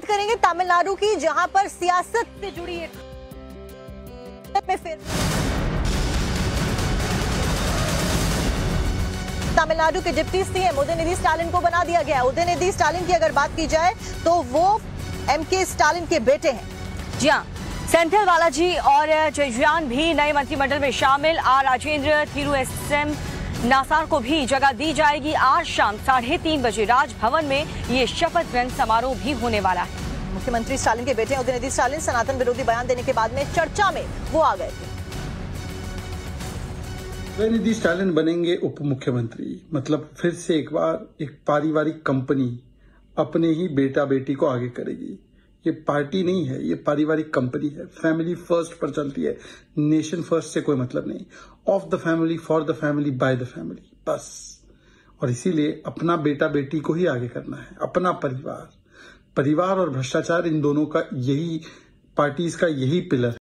बात करेंगे तमिलनाडु की, जहाँ पर सियासत से जुड़ी एक फिर तमिलनाडु के डिप्टी सीएम उदयनिधि स्टालिन को बना दिया गया। उदयनिधि स्टालिन की अगर बात की जाए तो वो एम के स्टालिन के बेटे हैं। जी हाँ सेंट्रल बालाजी और जयजान भी नए मंत्रिमंडल में शामिल। R Rajendra, Thiru S M Nasar को भी जगह दी जाएगी आज शाम साढ़े तीन बजे राजभवन में ये शपथ ग्रहण समारोह भी होने वाला है। मुख्यमंत्री स्टालिन के बेटे उदयनिधि स्टालिन सनातन विरोधी बयान देने के बाद में चर्चा में वो आ गए उदयनिधि स्टालिन बनेंगे उप मुख्यमंत्री मतलब फिर से एक बार एक पारिवारिक कंपनी अपने ही बेटा बेटी को आगे करेगी। ये पार्टी नहीं है, ये पारिवारिक कंपनी है। फैमिली फ़र्स्ट पर चलती है। नेशन फ़र्स्ट से कोई मतलब नहीं। Of the family for the family by the family बस। और इसीलिए अपना बेटा बेटी को ही आगे करना है। अपना परिवार। परिवार और भ्रष्टाचार इन दोनों का यही पार्टीज़ का यही पिलर है।